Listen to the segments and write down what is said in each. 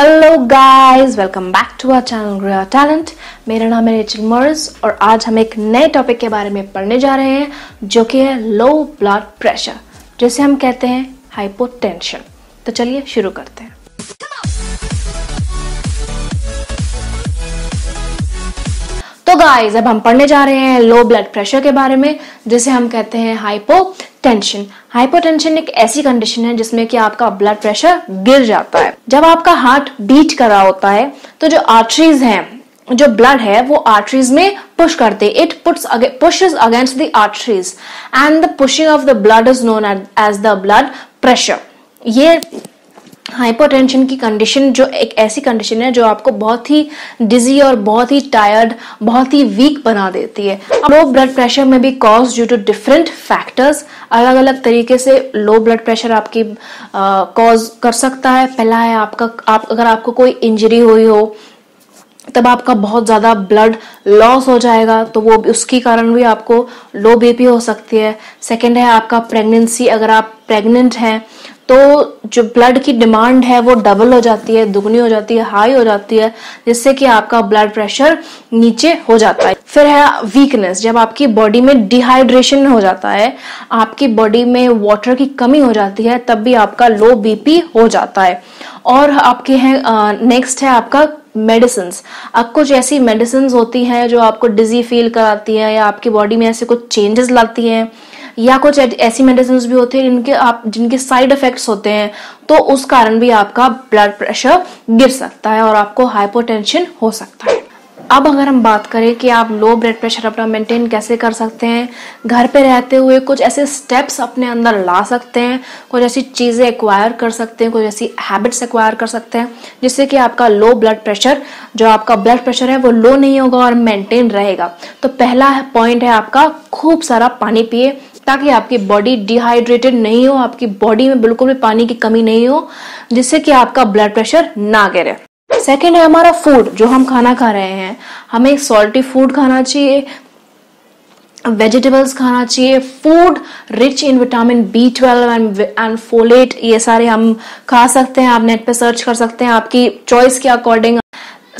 Hello guys welcome back to our channel Grow Talent मेरा नाम है रेचल मॉरिस और आज हम एक नए टॉपिक के बारे में पढ़ने जा रहे हैं, जो कि है लो ब्लड प्रेशर जिसे हम कहते हैं हाइपोटेंशन तो चलिए शुरू करते हैं। तो गाइस अब हम पढ़ने जा रहे हैं लो ब्लड प्रेशर के बारे में, जिसे हम कहते हैं हाइपोटेंशन हाइपोटेंशन एक ऐसी कंडीशन है जिसमें कि आपका ब्लड प्रेशर गिर जाता है। जब आपका हार्ट बीट कर रहा होता है तो जो आर्टरीज हैं, जो ब्लड है, वो आर्टरीज में पुश करते it puts pushes against the arteries and the pushing of the blood is known as the blood pressure ये हाइपोटेंशन की कंडीशन जो एक ऐसी कंडीशन है जो आपको बहुत ही डिजी और बहुत ही टायर्ड बहुत ही वीक बना देती है। लो ब्लड प्रेशर में भी cause due to different factors अलग अलग तरीके से लो ब्लड प्रेशर आपकी कॉज कर सकता है। पहला है आपका, आप, अगर आपको कोई इंजरी हुई हो, तब आपका बहुत ज़्यादा ब्लड लॉस हो जाएगा तो वो उसके कारण भी आपको लो बीपी हो सकती है। सेकेंड है आपका प्रेगनेंसी अगर आप प्रेग्नेंट हैं तो जो ब्लड की डिमांड है, वो डबल हो जाती है, दुगनी हो जाती है हाई हो जाती है, जिससे कि आपका ब्लड प्रेशर नीचे हो जाता है। फिर है वीकनेस जब आपकी बॉडी में डिहाइड्रेशन हो जाता है, आपकी बॉडी में वाटर की कमी हो जाती है, तब भी आपका लो बीपी हो जाता है। और आपके हैं नेक्स्ट है आपका मेडिसिन अब कुछ ऐसी मेडिसिन होती हैं जो आपको डिजी फील कराती हैं या आपकी बॉडी में ऐसे कुछ चेंजेस लाती हैं। या कुछ ऐसी मेडिसिन भी होते हैं जिनके आप जिनके साइड इफेक्ट्स होते हैं तो उस कारण भी आपका ब्लड प्रेशर गिर सकता है और आपको हाइपोटेंशन हो सकता है। अब अगर हम बात करें कि आप लो ब्लड प्रेशर अपना मेंटेन कैसे कर सकते हैं, घर पे रहते हुए कुछ ऐसे स्टेप्स अपने अंदर ला सकते हैं, कुछ ऐसी चीज़ें एक्वायर कर सकते हैं, कुछ ऐसी हैबिट्स एक्वायर कर सकते हैं, जिससे कि आपका लो ब्लड प्रेशर जो आपका ब्लड प्रेशर है, वो लो नहीं होगा और मेंटेन रहेगा। तो पहला पॉइंट है आपका खूब सारा पानी पिए ताकि आपकी बॉडी डिहाइड्रेटेड नहीं हो, आपकी बॉडी में बिल्कुल भी पानी की कमी नहीं हो, जिससे कि आपका ब्लड प्रेशर ना गिरे। सेकेंड है हमारा फ़ूड जो हम खाना खा रहे हैं। हमें सॉल्टी फ़ूड खाना चाहिए वेजिटेबल्स खाना चाहिए food rich in vitamin B twelve and and folate ये सारे हम खा सकते हैं, आप नेट पे सर्च कर सकते हैं, आपकी चॉइस के अकॉर्डिंग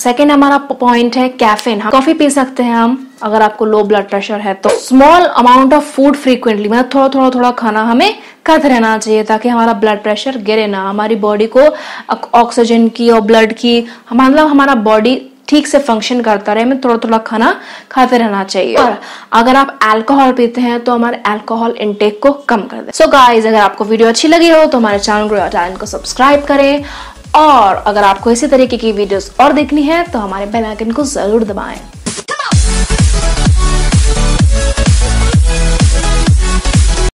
सेकेंड हमारा पॉइंट है कैफिन कॉफ़ी पी सकते हैं हम, अगर आपको लो ब्लड प्रेशर है तो small amount of food frequently मतलब थोड़ा थोड़ा थोड़ा खाना हमें खाते रहना चाहिए ताकि हमारा ब्लड प्रेशर गिरे ना, हमारी बॉडी को ऑक्सीजन की और ब्लड की मतलब हमारा बॉडी ठीक से फ़ंक्शन करता रहे, हमें थोड़ा थोड़ा खाना खाते रहना चाहिए। और अगर आप अल्कोहल पीते हैं तो हमारे अल्कोहल इनटेक को कम कर दे। सो so गाइस अगर आपको वीडियो अच्छी लगी हो तो हमारे चैनल को सब्सक्राइब करें और अगर आपको इसी तरीके की वीडियोस और देखनी है तो हमारे बेल आइकन को ज़रूर दबाएँ।